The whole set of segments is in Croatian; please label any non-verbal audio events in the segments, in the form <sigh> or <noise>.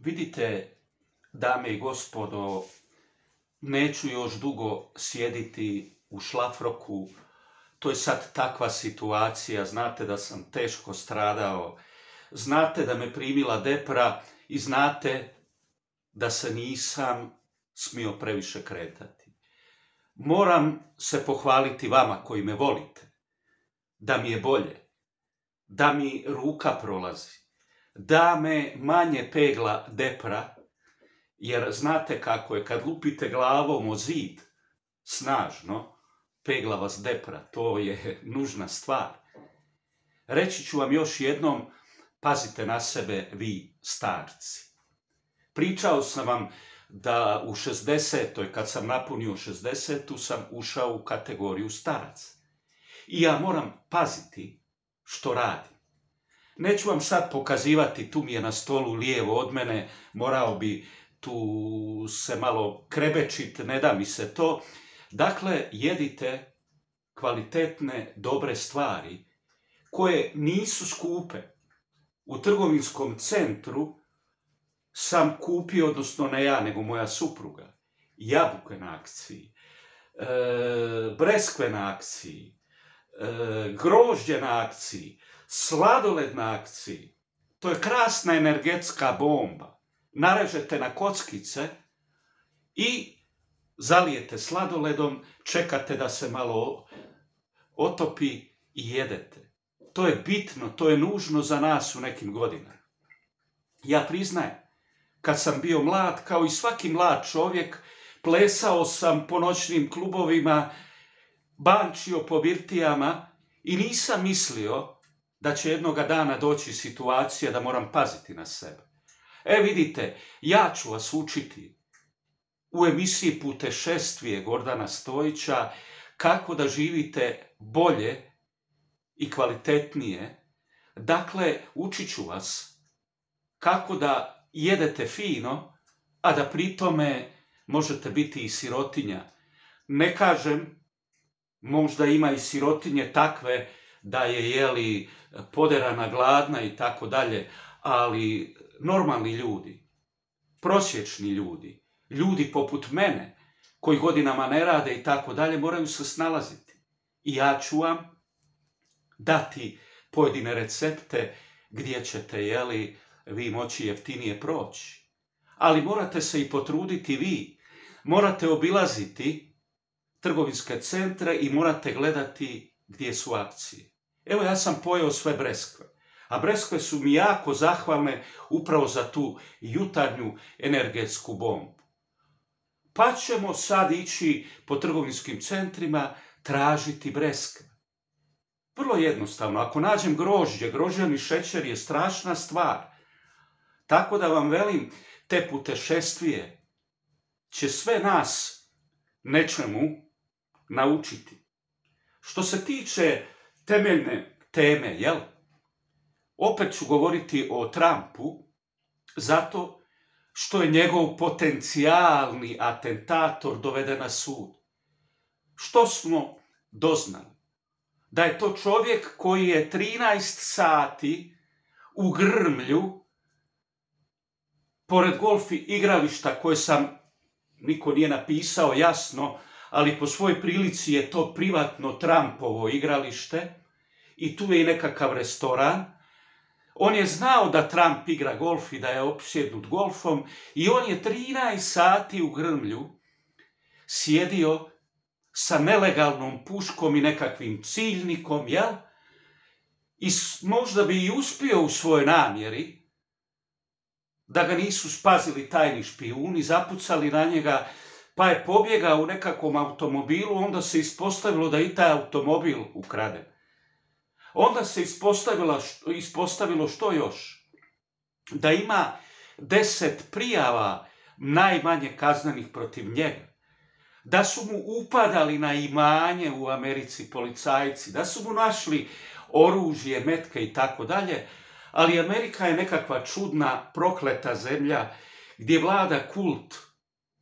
Vidite, dame i gospodo, neću još dugo sjediti u šlafroku. To je sad takva situacija, znate da sam teško stradao, znate da me primila depra i znate da se nisam smio previše kretati. Moram se pohvaliti vama koji me volite, da mi je bolje, da mi ruka prolazi, da me manje pegla depra, jer znate kako je, kad lupite glavom o zid, snažno, pegla vas depra, to je <laughs> nužna stvar. Reći ću vam još jednom, pazite na sebe vi starci. Pričao sam vam da u 60. kad sam napunio 60. sam ušao u kategoriju starac. I ja moram paziti što radim. Neću vam sad pokazivati, tu mi je na stolu lijevo od mene, morao bi tu se malo krebečit, ne da mi se to. Dakle, jedite kvalitetne, dobre stvari koje nisu skupe. U trgovinskom centru sam kupio, odnosno ne ja, nego moja supruga, jabuke na akciji, e, breskve na akciji, e, grožđe na akciji, sladoled na akciji. To je krasna energetska bomba. Narežete na kockice i zalijete sladoledom, čekate da se malo otopi i jedete. To je bitno, to je nužno za nas u nekim godinama. Ja priznajem, kad sam bio mlad, kao i svaki mlad čovjek, plesao sam po noćnim klubovima, bančio po birtijama i nisam mislio da će jednoga dana doći situacija da moram paziti na sebe. E vidite, ja ću vas učiti u emisiji Putešestvije Gordana Stojića kako da živite bolje i kvalitetnije. Dakle, učit ću vas kako da jedete fino, a da pri tome možete biti i sirotinja. Ne kažem, možda ima i sirotinje takve da je jeli poderana, gladna i tako dalje, ali normalni ljudi, prosječni ljudi, ljudi poput mene, koji godinama ne rade i tako dalje, moraju se snalaziti. I ja ću vam dati pojedine recepte gdje ćete, jeli, vi moći jeftinije proći. Ali morate se i potruditi vi. Morate obilaziti trgovinske centre i morate gledati gdje su akcije. Evo ja sam pojeo sve breskve. A breskve su mi jako zahvalne upravo za tu jutarnju energetsku bombu. Pa ćemo sad ići po trgovinskim centrima tražiti breskve. Vrlo jednostavno, ako nađem grožđe, grožđani šećer je strašna stvar. Tako da vam velim, te putešestvije će sve nas nečemu naučiti. Što se tiče temeljne teme, jel? Opet ću govoriti o Trumpu, zato što je njegov potencijalni atentator doveden na sud. Što smo doznali? Da je to čovjek koji je 13 sati u grmlju pored golfi igrališta koje sam, niko nije napisao jasno, ali po svojoj prilici je to privatno Trumpovo igralište i tu je i nekakav restoran. On je znao da Trump igra golf i da je opsjednut golfom i on je 13 sati u grmlju sjedio sa nelegalnom puškom i nekakvim ciljnikom, jel? I možda bi i uspio u svojoj namjeri, da ga nisu spazili tajni špijuni, zapucali na njega, pa je pobjegao u nekakvom automobilu, onda se ispostavilo da i taj automobil ukrade. Onda se ispostavilo, što još? Da ima deset prijava najmanje kaznenih protiv njega. Da su mu upadali na imanje u Americi policajci, da su mu našli oružje, metke i tako dalje, ali Amerika je nekakva čudna, prokleta zemlja gdje vlada kult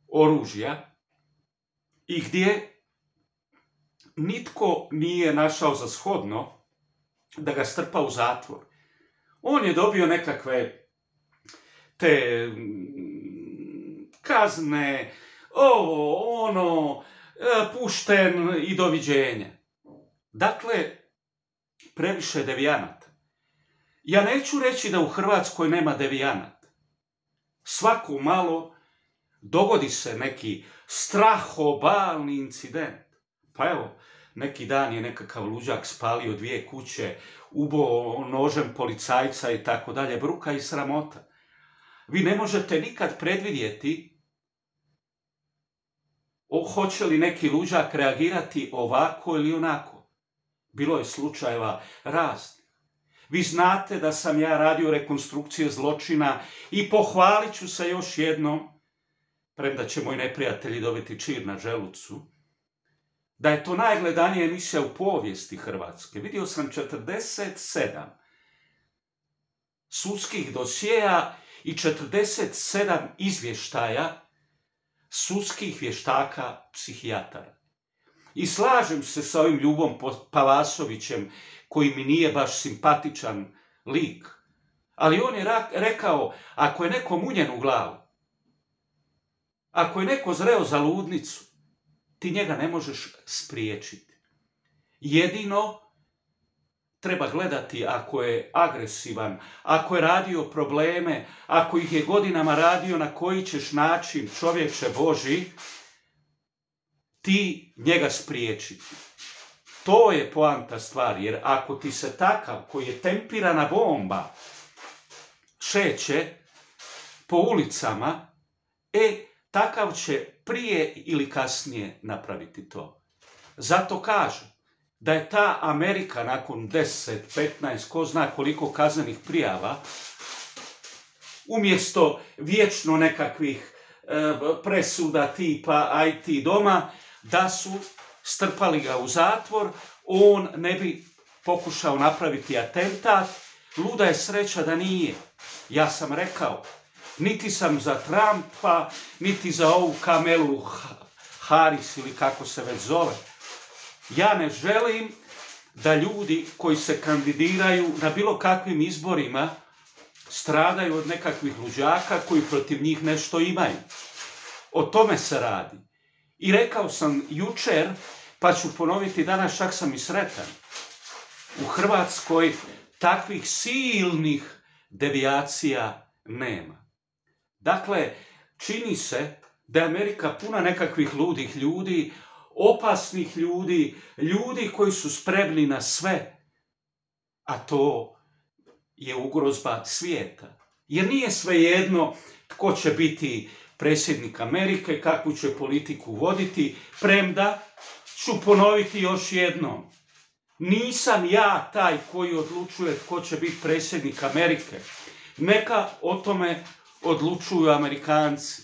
oružja i gdje nitko nije našao za shodno da ga strpa u zatvor. On je dobio nekakve te mm, kazne, ovo, ono, e, pušten i doviđenja. Dakle, previše devijanata. Ja neću reći da u Hrvatskoj nema devijanata. Svako malo dogodi se neki strahobalni incident. Pa evo, neki dan je nekakav luđak spalio dvije kuće, ubo nožem policajca i tako dalje, bruka i sramota. Vi ne možete nikad predvidjeti hoće li neki luđak reagirati ovako ili onako. Bilo je slučajeva raznih. Vi znate da sam ja radio rekonstrukcije zločina i pohvalit ću se još jednom, premda će moji neprijatelji dobiti čir na želucu, da je to najgledanija emisija u povijesti Hrvatske. Vidio sam 47 sudskih dosjeja i 47 izvještaja sudskih vještaka psihijatara. I slažem se sa ovim Ljubom Pavasovićem, koji mi nije baš simpatičan lik. Ali on je rekao, ako je neko munjen u glavu, ako je neko zreo za ludnicu, ti njega ne možeš spriječiti. Jedino treba gledati ako je agresivan, ako je radio probleme, ako ih je godinama radio na koji ćeš način čovječe Boži, ti njega spriječiti. To je poanta stvari, jer ako ti se takav koji je tempirana bomba šeće po ulicama, e, takav će prije ili kasnije napraviti to. Zato kažem da je ta Amerika nakon 10, 15, ko zna koliko kaznenih prijava, umjesto vječno nekakvih e, presuda tipa IT doma, da su strpali ga u zatvor, on ne bi pokušao napraviti atentat, luda je sreća da nije. Ja sam rekao, niti sam za Trumpa, niti za ovu Kamelu Harris ili kako se već zove. Ja ne želim da ljudi koji se kandidiraju na bilo kakvim izborima stradaju od nekakvih luđaka koji protiv njih nešto imaju. O tome se radi. I rekao sam jučer, pa ću ponoviti danas, čak sam i sretan. U Hrvatskoj takvih silnih devijacija nema. Dakle, čini se da je Amerika puna nekakvih ludih ljudi, opasnih ljudi, ljudi koji su spremni na sve, a to je ugrozba svijeta. Jer nije svejedno tko će biti predsjednik Amerike, kakvu će politiku voditi, premda ću ponoviti još jednom. Nisam ja taj koji odlučuje tko će biti predsjednik Amerike. Neka o tome odlučuju Amerikanci.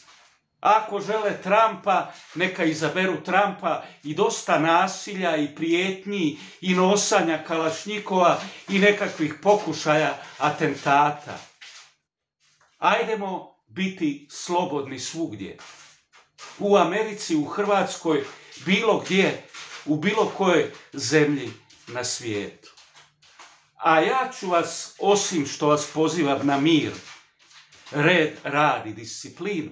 Ako žele Trumpa, neka izaberu Trumpa i dosta nasilja i prijetnji i nosanja kalašnjikova i nekakvih pokušaja atentata. Ajdemo biti slobodni svugdje. U Americi, u Hrvatskoj, bilo gdje, u bilo kojoj zemlji na svijetu. A ja ću vas, osim što vas pozivam na mir, red, rad i disciplinu,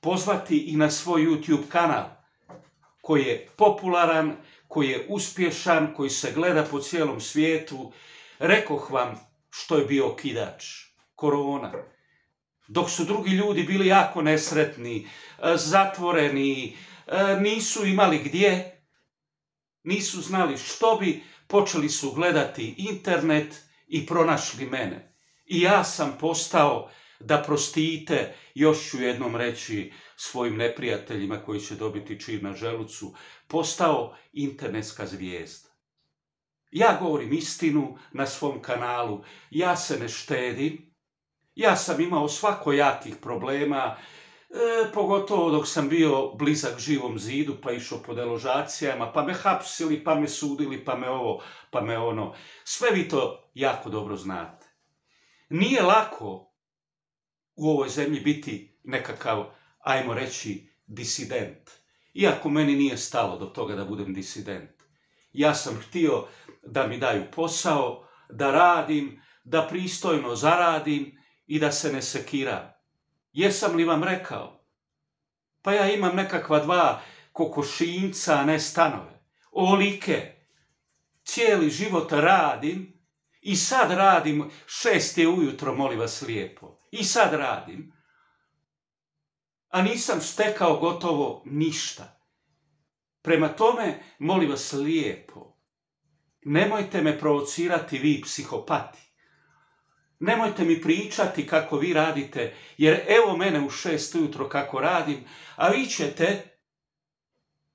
pozvati i na svoj YouTube kanal, koji je popularan, koji je uspješan, koji se gleda po cijelom svijetu. Rekoh vam što je bio kidač, korona. Dok su drugi ljudi bili jako nesretni, zatvoreni, nisu imali gdje, nisu znali što bi, počeli su gledati internet i pronašli mene. I ja sam postao da prostite, još ću jednom reći svojim neprijateljima koji će dobiti čir na želucu, postao internetska zvijezda. Ja govorim istinu na svom kanalu, ja se ne štedim, ja sam imao svakojakih problema, e, pogotovo dok sam bio blizak živom zidu, pa išao po deložacijama, pa me hapsili, pa me sudili, pa me ovo, pa me ono. Sve vi to jako dobro znate. Nije lako u ovoj zemlji biti nekakav, ajmo reći, disident. Iako meni nije stalo do toga da budem disident. Ja sam htio da mi daju posao, da radim, da pristojno zaradim i da se ne sekira. Jesam li vam rekao? Pa ja imam nekakva dva kokošinca, a ne stanove. Olike. Cijeli život radim i sad radim, šest je ujutro, molim vas lijepo. I sad radim. A nisam stekao gotovo ništa. Prema tome, molim vas lijepo, nemojte me provocirati vi psihopati. Nemojte mi pričati kako vi radite, jer evo mene u šest ujutro kako radim, a vi ćete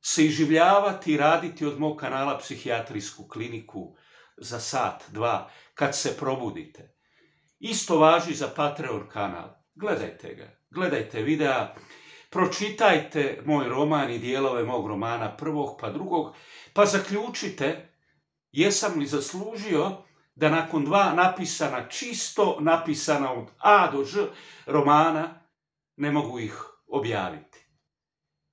se iživljavati i raditi od mog kanala psihijatrijsku kliniku za sat, dva, kad se probudite. Isto važi za Patreon kanal. Gledajte ga, gledajte videa, pročitajte moj roman i dijelove mog romana prvog pa drugog, pa zaključite jesam li zaslužio da nakon dva napisana, čisto napisana od A do Ž romana, ne mogu ih objaviti.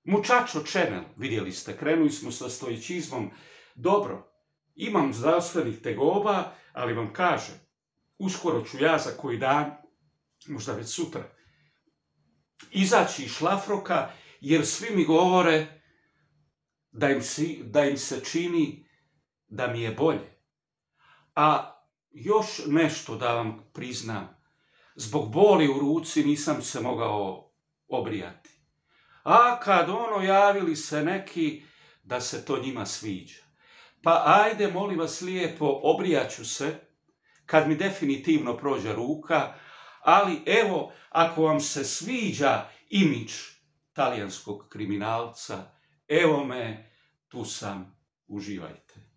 Mučačo Channel, vidjeli ste, krenuli smo sa stoičizmom. Dobro, imam zdravstvenih tegoba, ali vam kažem, uskoro ću ja za koji dan, možda već sutra, izaći iz šlafroka, jer svi mi govore da im, da im se čini da mi je bolje. A još nešto da vam priznam. Zbog boli u ruci nisam se mogao obrijati. A kad ono javili se neki da se to njima sviđa. Pa ajde, molim vas lijepo, obrijaću se kad mi definitivno prođe ruka, ali evo, ako vam se sviđa imić talijanskog kriminalca, evo me, tu sam, uživajte.